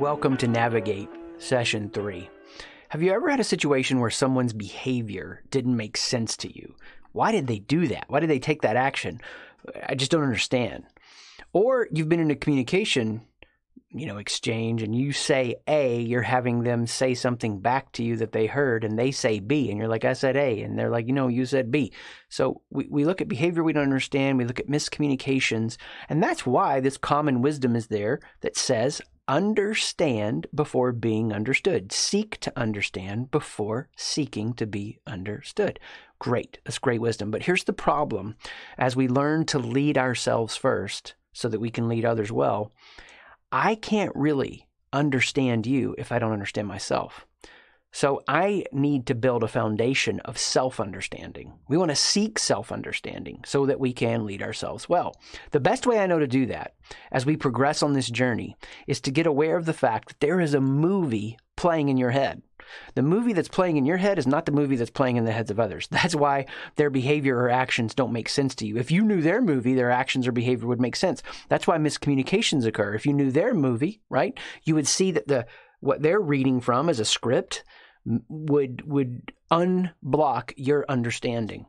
Welcome to Navigate Session 3. Have you ever had a situation where someone's behavior didn't make sense to you? Why did they do that? Why did they take that action? I just don't understand. Or you've been in a communication, you know, exchange and you say A, you're having them say something back to you that they heard and they say B and you're like, I said A and they're like, you know, you said B. So we, we look at behavior we don't understand, we look at miscommunications, and that's why this common wisdom is there that says understand before being understood. Seek to understand before seeking to be understood. Great. That's great wisdom. But here's the problem as we learn to lead ourselves first so that we can lead others well, I can't really understand you if I don't understand myself. So I need to build a foundation of self understanding. We want to seek self understanding so that we can lead ourselves well. The best way I know to do that as we progress on this journey is to get aware of the fact that there is a movie playing in your head. The movie that's playing in your head is not the movie that's playing in the heads of others. That's why their behavior or actions don't make sense to you. If you knew their movie, their actions or behavior would make sense. That's why miscommunications occur. If you knew their movie, right, you would see that the what they're reading from as a script would would unblock your understanding.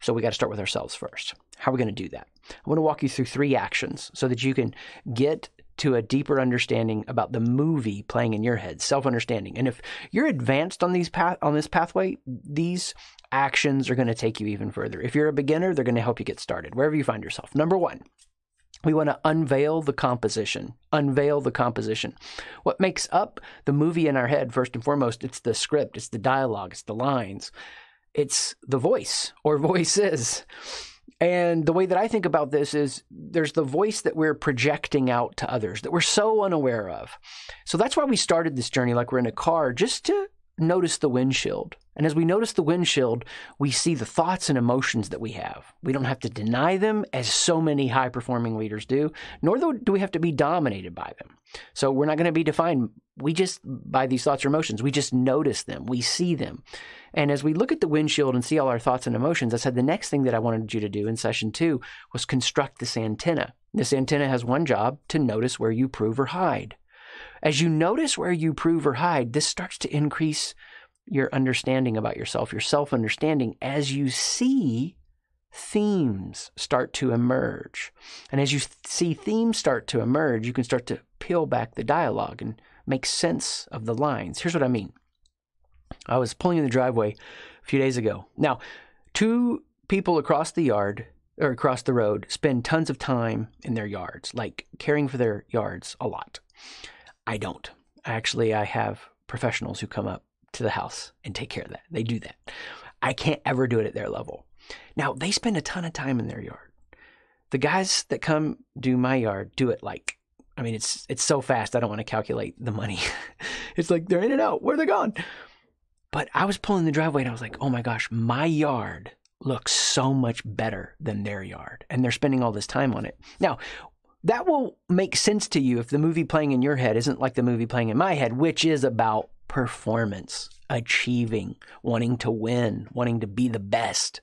So we got to start with ourselves first. How are we going to do that? I want to walk you through three actions so that you can get to a deeper understanding about the movie playing in your head, self-understanding. And if you're advanced on these path on this pathway, these actions are going to take you even further. If you're a beginner, they're going to help you get started wherever you find yourself. Number 1, we want to unveil the composition. Unveil the composition. What makes up the movie in our head, first and foremost, it's the script, it's the dialogue, it's the lines, it's the voice or voices. And the way that I think about this is there's the voice that we're projecting out to others that we're so unaware of. So that's why we started this journey like we're in a car, just to notice the windshield. And as we notice the windshield, we see the thoughts and emotions that we have. We don't have to deny them, as so many high performing leaders do, nor do we have to be dominated by them. So we're not going to be defined we just by these thoughts or emotions. We just notice them, we see them. And as we look at the windshield and see all our thoughts and emotions, I said the next thing that I wanted you to do in session two was construct this antenna. This antenna has one job to notice where you prove or hide. As you notice where you prove or hide, this starts to increase your understanding about yourself, your self understanding, as you see themes start to emerge. And as you see themes start to emerge, you can start to peel back the dialogue and make sense of the lines. Here's what I mean I was pulling in the driveway a few days ago. Now, two people across the yard or across the road spend tons of time in their yards, like caring for their yards a lot. I don't. Actually, I have professionals who come up to the house and take care of that. They do that. I can't ever do it at their level. Now, they spend a ton of time in their yard. The guys that come do my yard do it like I mean, it's it's so fast. I don't want to calculate the money. it's like they're in and out. Where are they gone? But I was pulling the driveway and I was like, oh my gosh, my yard looks so much better than their yard, and they're spending all this time on it. Now, that will make sense to you if the movie playing in your head isn't like the movie playing in my head, which is about performance, achieving, wanting to win, wanting to be the best.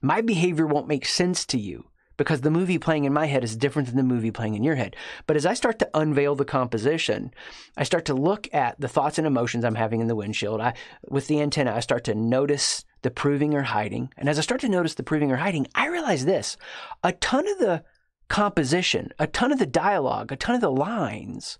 My behavior won't make sense to you because the movie playing in my head is different than the movie playing in your head. But as I start to unveil the composition, I start to look at the thoughts and emotions I'm having in the windshield. I, with the antenna, I start to notice the proving or hiding. And as I start to notice the proving or hiding, I realize this a ton of the composition, a ton of the dialogue, a ton of the lines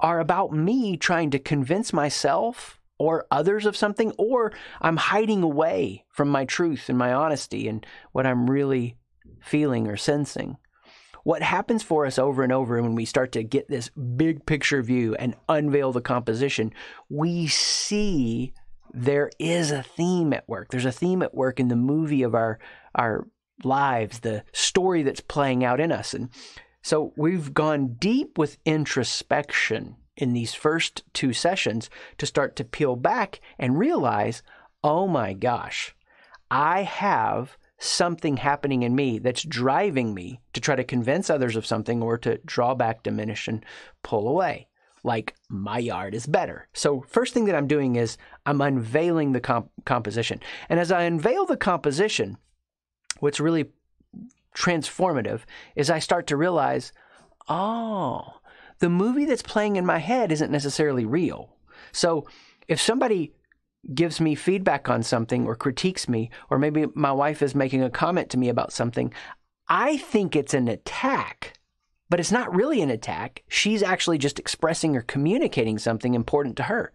are about me trying to convince myself or others of something, or I'm hiding away from my truth and my honesty and what I'm really feeling or sensing. What happens for us over and over when we start to get this big picture view and unveil the composition, we see there is a theme at work. There's a theme at work in the movie of our our lives, the story that's playing out in us. And so we've gone deep with introspection in these first two sessions to start to peel back and realize, oh my gosh, I have something happening in me that's driving me to try to convince others of something or to draw back, diminish, and pull away. Like my yard is better. So, first thing that I'm doing is I'm unveiling the comp- composition. And as I unveil the composition, what's really transformative is I start to realize, oh, the movie that's playing in my head isn't necessarily real. So if somebody gives me feedback on something or critiques me, or maybe my wife is making a comment to me about something, I think it's an attack, but it's not really an attack. She's actually just expressing or communicating something important to her.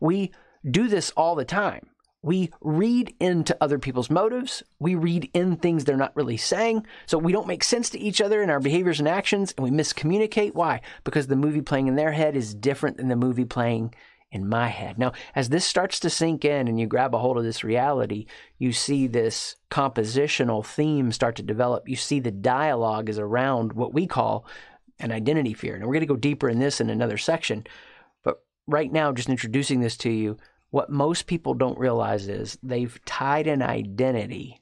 We do this all the time. We read into other people's motives. We read in things they're not really saying. So we don't make sense to each other in our behaviors and actions, and we miscommunicate. Why? Because the movie playing in their head is different than the movie playing in my head. Now, as this starts to sink in and you grab a hold of this reality, you see this compositional theme start to develop. You see the dialogue is around what we call an identity fear. And we're going to go deeper in this in another section. But right now, just introducing this to you, what most people don't realize is they've tied an identity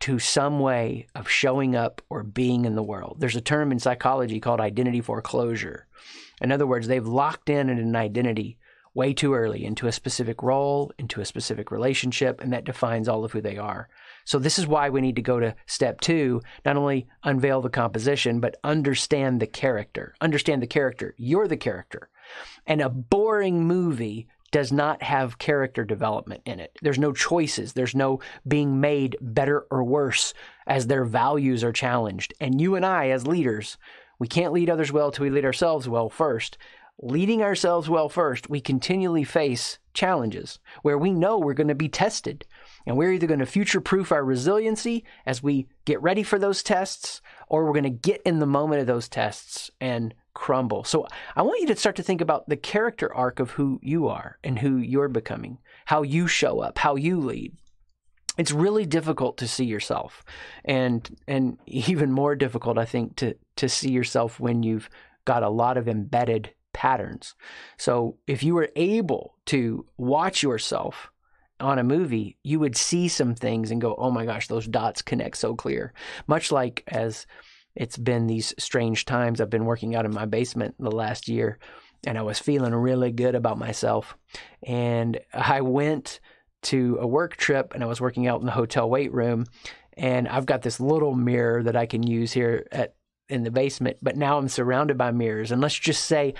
to some way of showing up or being in the world. There's a term in psychology called identity foreclosure. In other words, they've locked in an identity way too early into a specific role, into a specific relationship, and that defines all of who they are. So, this is why we need to go to step two not only unveil the composition, but understand the character. Understand the character. You're the character. And a boring movie does not have character development in it. There's no choices. There's no being made better or worse as their values are challenged. And you and I, as leaders, we can't lead others well till we lead ourselves well first leading ourselves well first, we continually face challenges where we know we're going to be tested. And we're either going to future proof our resiliency as we get ready for those tests, or we're going to get in the moment of those tests and crumble. So I want you to start to think about the character arc of who you are and who you're becoming, how you show up, how you lead. It's really difficult to see yourself and and even more difficult I think to to see yourself when you've got a lot of embedded patterns. So if you were able to watch yourself on a movie, you would see some things and go, oh my gosh, those dots connect so clear. Much like as it's been these strange times, I've been working out in my basement the last year and I was feeling really good about myself. And I went to a work trip and I was working out in the hotel weight room. And I've got this little mirror that I can use here at in the basement, but now I'm surrounded by mirrors. And let's just say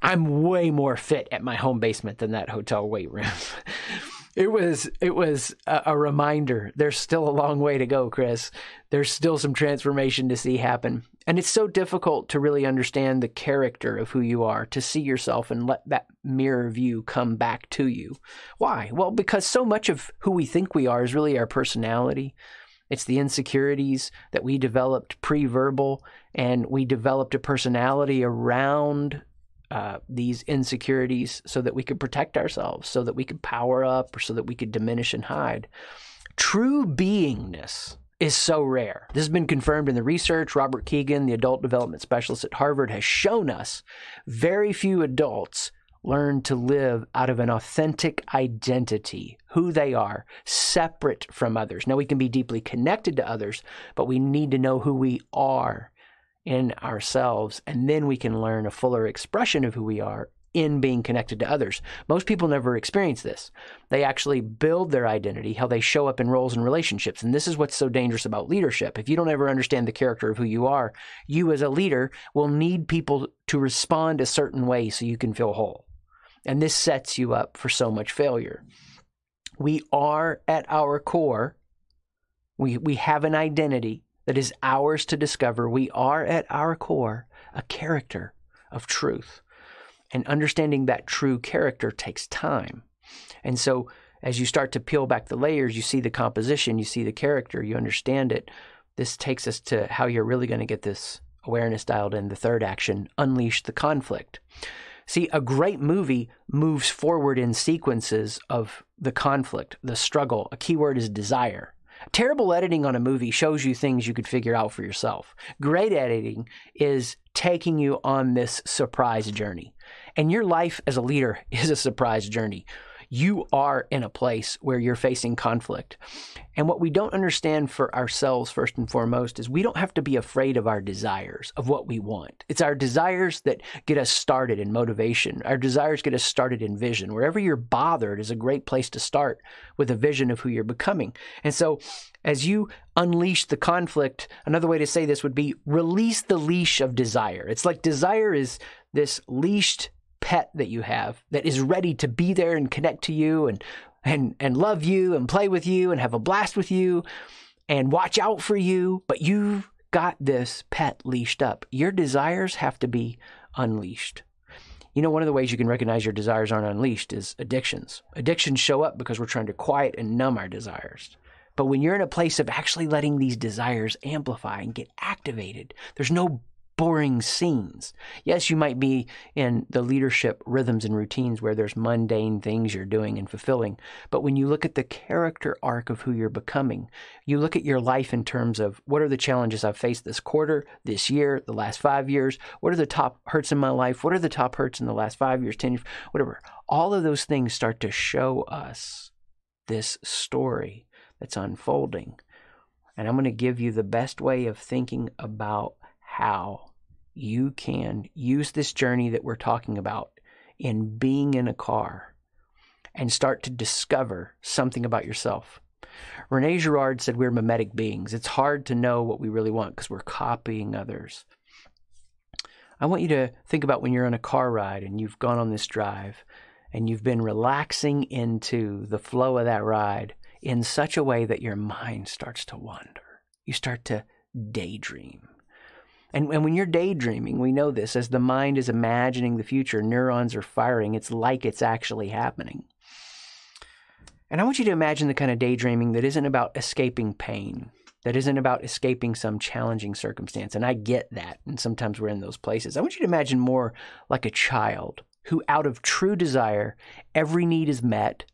I'm way more fit at my home basement than that hotel weight room. it was it was a, a, reminder. There's still a long way to go, Chris. There's still some transformation to see happen. And it's so difficult to really understand the character of who you are, to see yourself and let that mirror view come back to you. Why? Well, because so much of who we think we are is really our personality. It's the insecurities that we developed pre verbal, and we developed a personality around uh, these insecurities so that we could protect ourselves, so that we could power up, or so that we could diminish and hide. True beingness is so rare. This has been confirmed in the research. Robert Kegan, the adult development specialist at Harvard, has shown us very few adults learn to live out of an authentic identity, who they are, separate from others. Now, we can be deeply connected to others, but we need to know who we are in ourselves, and then we can learn a fuller expression of who we are in being connected to others. Most people never experience this. They actually build their identity, how they show up in roles and relationships. And this is what's so dangerous about leadership. If you don't ever understand the character of who you are, you as a leader will need people to respond a certain way so you can feel whole. And this sets you up for so much failure. We are at our core, we, we have an identity that is ours to discover. We are at our core a character of truth. And understanding that true character takes time. And so, as you start to peel back the layers, you see the composition, you see the character, you understand it. This takes us to how you're really going to get this awareness dialed in. The third action unleash the conflict. See, a great movie moves forward in sequences of the conflict, the struggle. A key word is desire. Terrible editing on a movie shows you things you could figure out for yourself. Great editing is taking you on this surprise journey. And your life as a leader is a surprise journey you are in a place where you're facing conflict. And what we don't understand for ourselves, first and foremost, is we don't have to be afraid of our desires, of what we want. It's our desires that get us started in motivation. Our desires get us started in vision. Wherever you're bothered is a great place to start with a vision of who you're becoming. And so, as you unleash the conflict, another way to say this would be release the leash of desire. It's like desire is this leashed pet that you have that is ready to be there and connect to you and and and love you and play with you and have a blast with you and watch out for you, but you've got this pet leashed up. Your desires have to be unleashed. You know, one of the ways you can recognize your desires aren't unleashed is addictions. Addictions show up because we're trying to quiet and numb our desires. But when you're in a place of actually letting these desires amplify and get activated, there's no boring scenes. Yes, you might be in the leadership rhythms and routines where there's mundane things you're doing and fulfilling. But when you look at the character arc of who you're becoming, you look at your life in terms of what are the challenges I've faced this quarter, this year, the last five years? What are the top hurts in my life? What are the top hurts in the last five years, 10 years, whatever? All of those things start to show us this story that's unfolding. And I'm going to give you the best way of thinking about how you can use this journey that we're talking about in being in a car and start to discover something about yourself. Rene Girard said we're mimetic beings. It's hard to know what we really want because we're copying others. I want you to think about when you're on a car ride and you've gone on this drive and you've been relaxing into the flow of that ride in such a way that your mind starts to wander. You start to daydream. And, and when you're daydreaming, we know this, as the mind is imagining the future, neurons are firing. It's like it's actually happening. And I want you to imagine the kind of daydreaming that isn't about escaping pain, that isn't about escaping some challenging circumstance. And I get that. And sometimes we're in those places. I want you to imagine more like a child who, out of true desire, every need is met,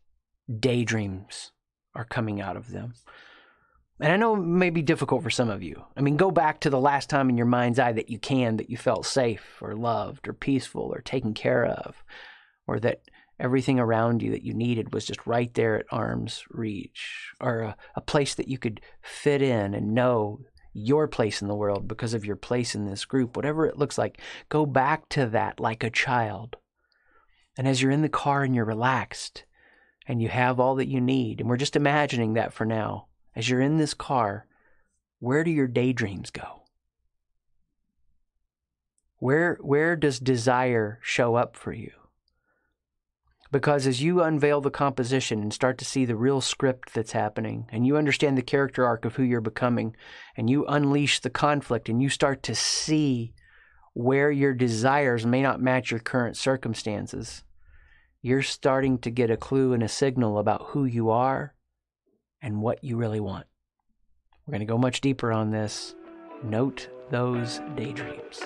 daydreams are coming out of them. And I know it may be difficult for some of you. I mean, go back to the last time in your mind's eye that you can, that you felt safe or loved or peaceful or taken care of, or that everything around you that you needed was just right there at arm's reach, or a, a place that you could fit in and know your place in the world because of your place in this group, whatever it looks like. Go back to that like a child. And as you're in the car and you're relaxed and you have all that you need, and we're just imagining that for now as you're in this car, where do your daydreams go? Where, where does desire show up for you? Because as you unveil the composition and start to see the real script that's happening, and you understand the character arc of who you're becoming, and you unleash the conflict, and you start to see where your desires may not match your current circumstances, you're starting to get a clue and a signal about who you are and what you really want. We're going to go much deeper on this. Note those daydreams.